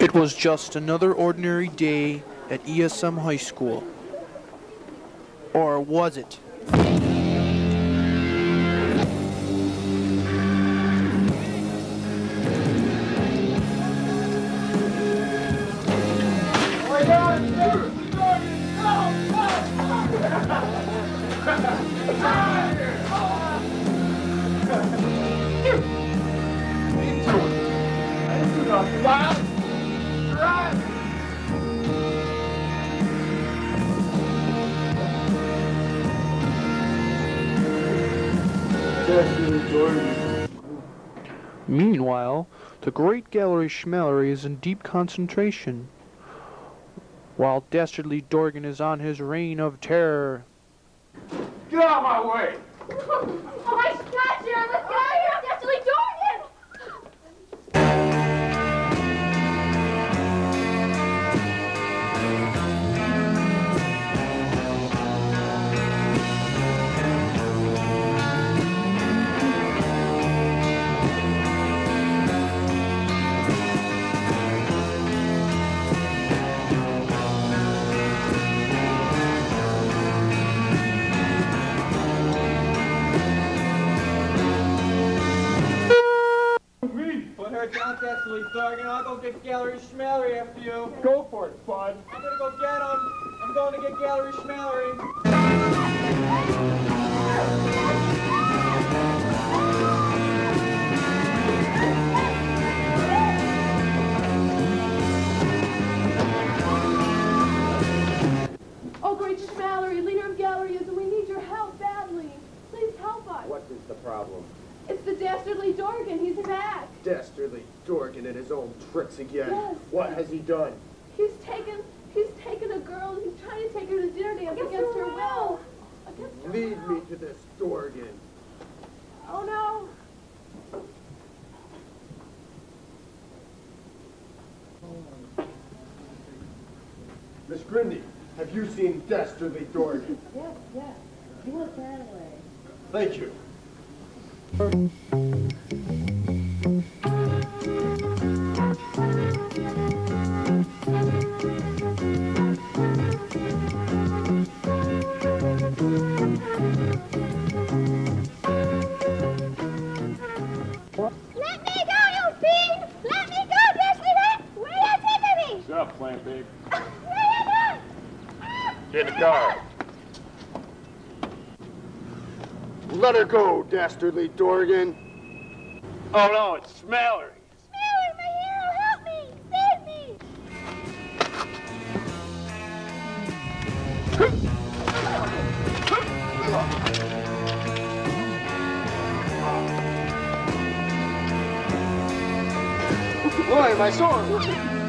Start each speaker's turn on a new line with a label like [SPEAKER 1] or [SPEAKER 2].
[SPEAKER 1] It was just another ordinary day at ESM High School. Or was it? Meanwhile, the great gallery Schmallery is in deep concentration, while Dastardly Dorgan is on his reign of terror.
[SPEAKER 2] Get out of my way!
[SPEAKER 3] Oh, my statue! Let's Destiny Dorgan.
[SPEAKER 4] I'll go get Gallery Schmallery after you.
[SPEAKER 2] Go for it, bud.
[SPEAKER 4] I'm gonna go get him. I'm going to get Gallery Schmallery.
[SPEAKER 3] It's the dastardly Dorgan. He's back.
[SPEAKER 5] Dastardly Dorgan and his old tricks again.
[SPEAKER 3] Yes.
[SPEAKER 5] What has he done?
[SPEAKER 3] He's taken he's taken a girl and he's trying to take her to dinner dance against, her will. Against her
[SPEAKER 5] Lead
[SPEAKER 3] will.
[SPEAKER 5] me to this Dorgan.
[SPEAKER 3] Oh no.
[SPEAKER 5] Miss Grindy, have you seen Dastardly Dorgan?
[SPEAKER 6] Yes, yes. You look that way.
[SPEAKER 5] Thank you.
[SPEAKER 2] Get in the car.
[SPEAKER 5] Let her go, Dastardly Dorgan.
[SPEAKER 2] Oh no, it's Schmallery.
[SPEAKER 3] Mary, my hero, help me! Save me!
[SPEAKER 5] Boy, my sword!